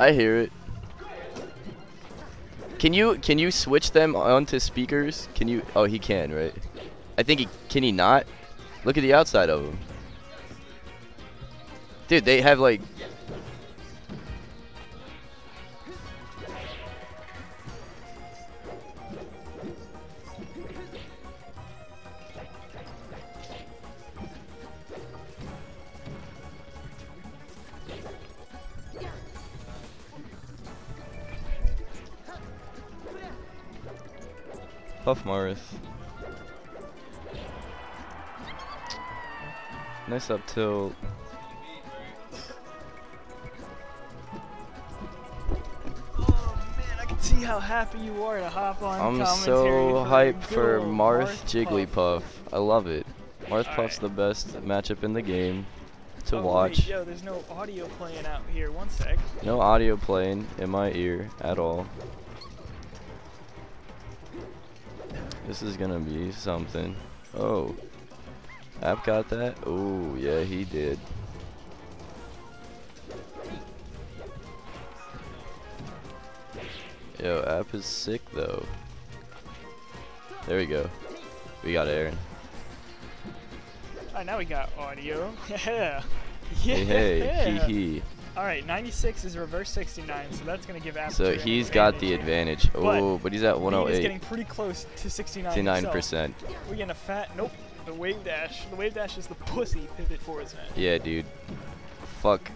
I hear it. Can you can you switch them onto speakers? Can you? Oh, he can, right? I think he can. He not? Look at the outside of them. Dude, they have like. Puff Morris. Nice up tilt. Oh man, I can see how happy you are to hop on I'm so hyped for Marth Puff. Jigglypuff. I love it. Marth Alright. Puff's the best matchup in the game to Oh, wait, watch. yo, there's no audio playing out here. One sec. No audio playing in my ear at all. This is gonna be something. Oh. App got that? Oh, yeah, he did. Yo, App is sick though. There we go. We got Aaron. Alright, now we got audio. Yeah. Yeah. Hey, hey, hee hee. Alright, 96 is reverse 69, so that's going to give Aperture So he's got the advantage. Oh, but he's at here. Bean is 108. getting pretty close to 69 69 himself. percent. We're getting a fat, nope, the wave dash. The wave dash is the pussy pivot forward man. Yeah, dude. Fuck.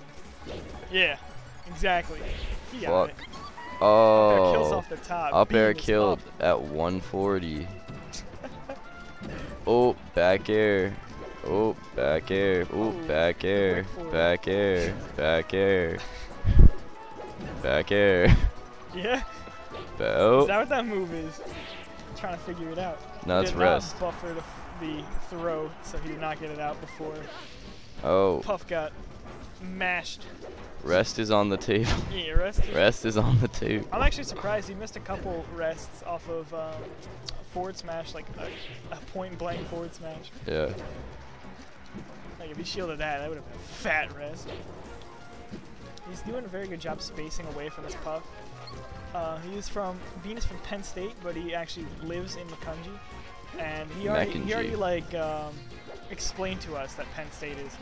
Yeah, exactly. He got Fuck. it. Oh. Up air kills Oh. off the top. Up air killed up. at 140. oh, back air. Oh, back air. Oh, back air. wait for it. Back air. Back air. Back air. Yeah? Ba- Is oh, that what that move is? I'm trying to figure it out. no, He it's not rest. buffer the, the throw, so he did not get it out before Oh, Puff got mashed. rest is on the table. Yeah, rest. is- Rest is on the table. I'm actually surprised he missed a couple rests off of um, forward smash, like a, a point blank forward smash. Yeah. Like if he shielded that, that would have been a fat rest. He's doing a very good job spacing away from his puff. Uh, he is from Venus from Penn State, but he actually lives in Makunji, and he already he already like um, explained to us that Penn State is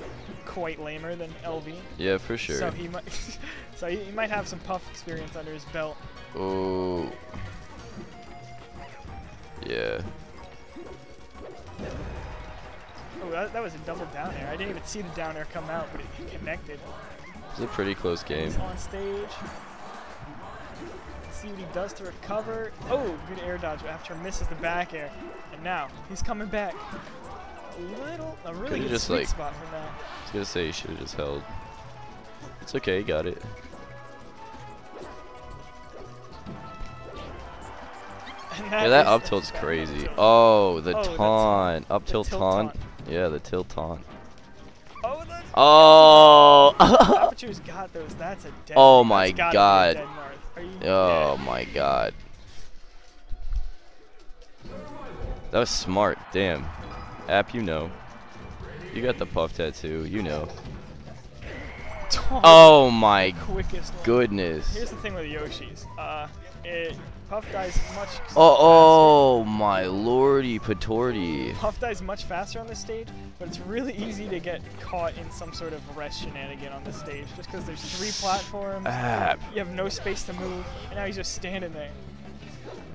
quite lamer than LV. Yeah, for sure. So he might so he, he might have some puff experience under his belt. Oh. Yeah. That, that was a double down air. I didn't even see the down air come out, but it connected. It's a pretty close game. He's on stage. Let's see what he does to recover. Oh, good air dodge after misses the back air. And now he's coming back. A little, a really good just, sweet like- spot for that. I was gonna say he should have just held. It's okay, you got it. And Yeah, that up tilt's crazy. Oh, the Oh, taunt. Up tilt tilt taunt. taunt. Yeah, the tilt taunt. Oh, Oh! Aperture's got those. That's a dead. Oh my God. dead Marth. Are you? oh yeah. my god. That was smart. Damn. App, you know. You got the puff tattoo. You know. Oh my quickest. goodness. Here's the thing with Yoshi's. Uh, it, Puff dies much. Oh, oh my lordy patordy. Puff dies much faster on this stage, but it's really easy to get caught in some sort of rest shenanigan on this stage, just because there's three platforms, App. you have no space to move, and now he's just standing there.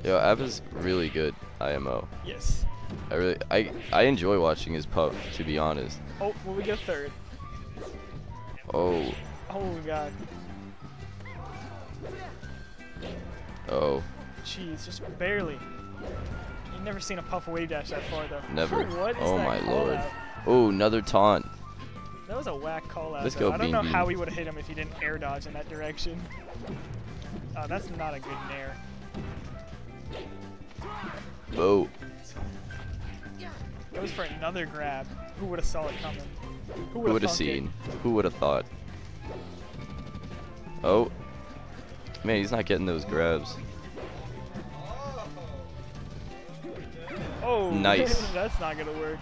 Yo, App is really good IMO. Yes. I really, I, I enjoy watching his puff, to be honest. Oh, will we get third? Oh, Oh god. oh, Jeez, just barely. You've never seen a Puff wave dash that far though. never. oh my lord. Oh, another taunt. That was a whack call out. Let's though. go, I don't Bean know Bean. how he would have hit him if he didn't air dodge in that direction. Uh, that's not a good nair. Oh, Goes for another grab. Who would have saw it coming? who would have thunk it? seen? Who would have thought? Oh, man, he's not getting those grabs. Oh, Nice. that's not gonna work.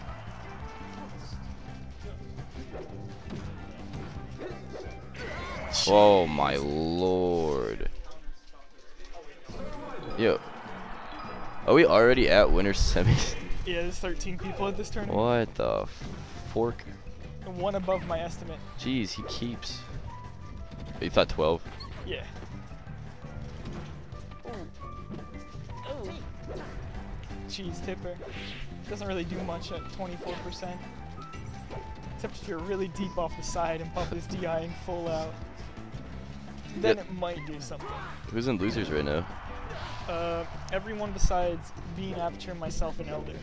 Oh my lord. Yo. Are we already at winter semis? Yeah, there's 13 people at this tournament. what the fork? And one above my estimate. Jeez, he keeps. You thought 12? Yeah. Ooh. Cheese tipper. Doesn't really do much at 24%. Except if you're really deep off the side and pump his DI in full out. Then Yeah. it might do something. Who's in losers right now? Uh, everyone besides Bean, Aperture, myself, and Elder.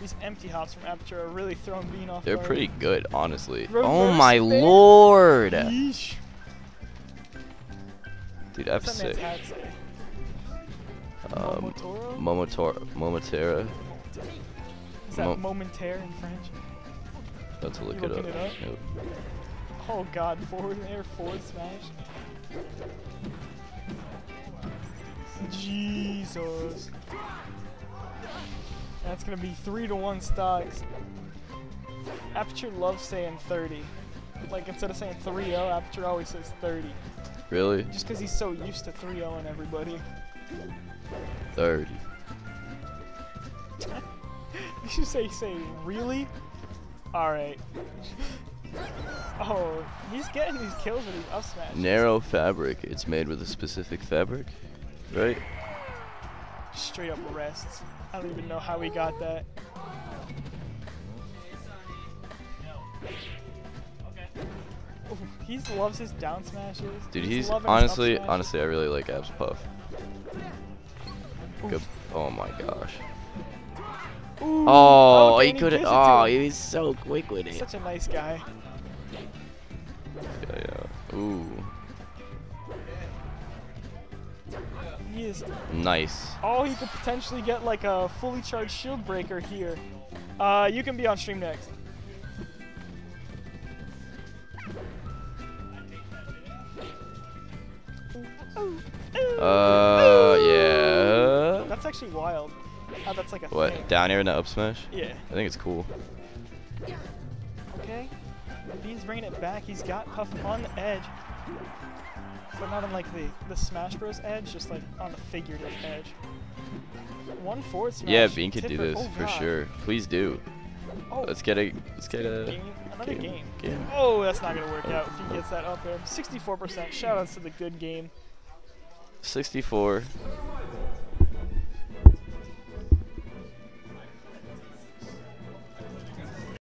These empty hops from Aperture are really throwing Bean off They're guard. pretty good, honestly. oh my spin. lord! Yeesh. Dude, F6. man's? Um, Momotoro? Momotor Momotera. Is that Mo- momentaire in French? About to look it up. it up? Nope. Oh god, forward air, forward smash. Jesus. That's gonna be three to one stocks. Aperture loves saying 30. Like instead of saying 3-0, Aperture always says 30. Really? Just because he's so used to 3-0 and everybody. 30. You should say, say, really? Alright. oh, he's getting these kills with these up. Narrow fabric. It's made with a specific fabric, right? Straight up rests. I don't even know how he got that. He loves his down smashes. Dude, he's up honestly, honestly, I really like App's Puff. Good. Oh my gosh. Ooh, Oh, okay, he could. Oh, he was so quick with it. Such a nice guy. Yeah, yeah. Ooh, is. nice. Oh, he could potentially get like a fully charged shield breaker here. Uh, you can be on stream next. Uh, yeah. That's actually wild. How that's like a What? thing. Down air and up smash? Yeah. I think it's cool. Okay. Bean's bringing it back. He's got Puff on the edge. But not on like the, the Smash Bros. edge, just like on the figurative edge. One forward smash. Yeah, Bean could do this Oh, for God. sure. Please do. Oh, Let's get a. Let's get a. game. Another game. game. Game. Oh, that's not gonna work out if he gets that up there. 64%. Shoutouts to the good game. 64.